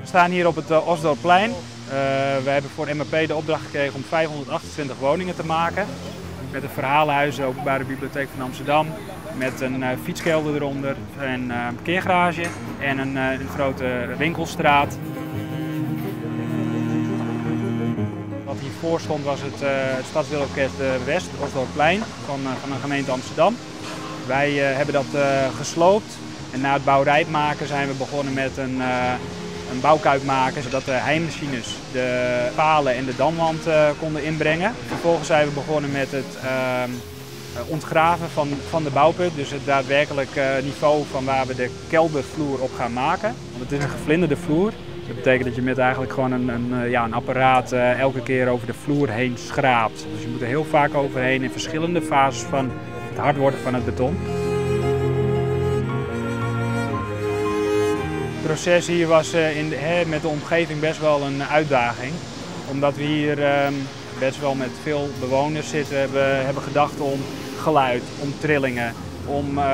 We staan hier op het uh, Osdorpplein. Uh, we hebben voor MRP de opdracht gekregen om 528 woningen te maken. Met een verhalenhuis, Openbare Bibliotheek van Amsterdam. Met een uh, fietskelder eronder, een parkeergarage en een, een grote winkelstraat. Wat hiervoor stond was het, het Stadsdeelorkest West, Osdorpplein, van, van de gemeente Amsterdam. Wij hebben dat gesloopt en na het bouwrijp maken zijn we begonnen met een een bouwkuip maken, zodat de heimachines de palen en de damwand konden inbrengen. Vervolgens zijn we begonnen met het uh, ontgraven van, van de bouwput, dus het daadwerkelijk niveau van waar we de keldervloer op gaan maken. Want het is een gevlinderde vloer. Dat betekent dat je met eigenlijk gewoon een, een, ja, een apparaat elke keer over de vloer heen schraapt. Dus je moet er heel vaak overheen in verschillende fases van hard worden van het beton. Het proces hier was eh, in, met de omgeving best wel een uitdaging. Omdat we hier ehm, best wel met veel bewoners zitten, hebben, hebben gedacht om geluid, om trillingen. Om uh,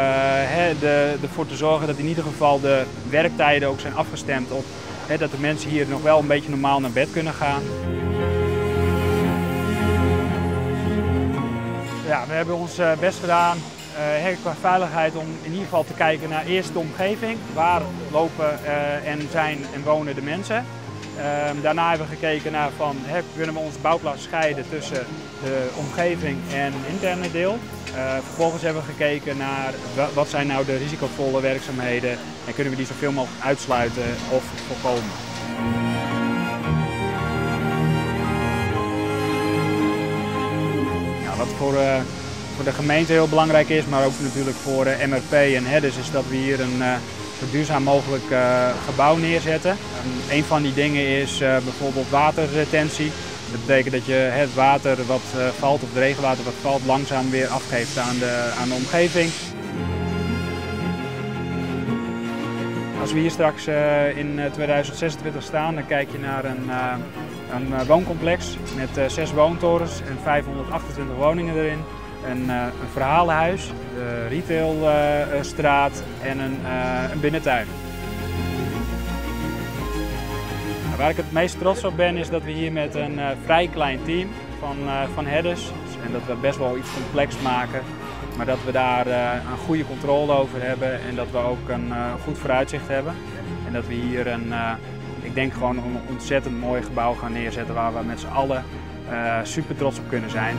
de, ervoor te zorgen dat in ieder geval de werktijden ook zijn afgestemd op dat de mensen hier nog wel een beetje normaal naar bed kunnen gaan. We hebben ons eh, best gedaan uh, qua veiligheid om in ieder geval te kijken naar eerst de omgeving. Waar lopen uh, en zijn en wonen de mensen. Uh, daarna hebben we gekeken naar van, kunnen we ons bouwplaats scheiden tussen de omgeving en het interne deel. Vervolgens hebben we gekeken naar wat zijn nou de risicovolle werkzaamheden en kunnen we die zoveel mogelijk uitsluiten of voorkomen. Wat voor voor de gemeente heel belangrijk is, maar ook natuurlijk voor eh, MRP en Hedders, is dat we hier een eh, zo duurzaam mogelijk eh, gebouw neerzetten. een van die dingen is bijvoorbeeld waterretentie. Dat betekent dat je het water wat valt, of het regenwater wat valt, langzaam weer afgeeft aan de, aan de omgeving. Als we hier straks in 2026 staan, dan kijk je naar een, een wooncomplex met zes woontorens en 528 woningen erin een, uh, een verhalenhuis, de retailstraat en een, uh, een binnentuin. Nou, waar ik het meest trots op ben is dat we hier met een uh, vrij klein team van, van headers en dat we best wel iets complex maken, maar dat we daar een goede controle over hebben en dat we ook een goed vooruitzicht hebben. En dat we hier een, ik denk gewoon een ontzettend mooi gebouw gaan neerzetten waar we met z'n allen super trots op kunnen zijn.